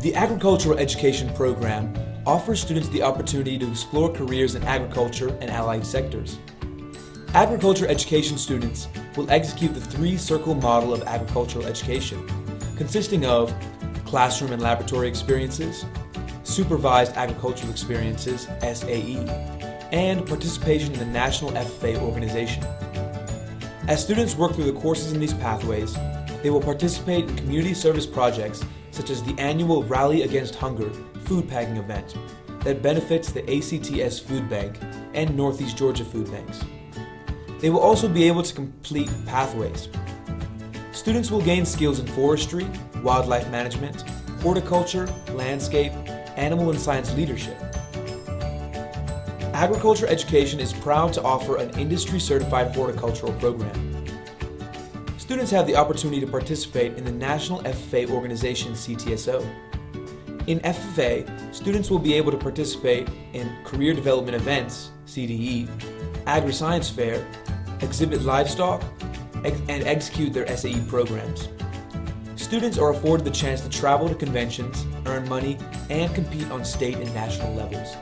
The Agricultural Education Program offers students the opportunity to explore careers in agriculture and allied sectors. Agriculture education students will execute the three-circle model of agricultural education, consisting of classroom and laboratory experiences, supervised agricultural experiences, SAE, and participation in the National FFA organization. As students work through the courses in these pathways, they will participate in community service projects such as the annual Rally Against Hunger food packing event that benefits the ACTS Food Bank and Northeast Georgia Food Banks. They will also be able to complete pathways. Students will gain skills in forestry, wildlife management, horticulture, landscape, animal and science leadership. Agriculture Education is proud to offer an industry certified horticultural program. Students have the opportunity to participate in the National FFA Organization CTSO. In FFA, students will be able to participate in career development events, CDE, agri-science fair, exhibit livestock, and execute their SAE programs. Students are afforded the chance to travel to conventions, earn money, and compete on state and national levels.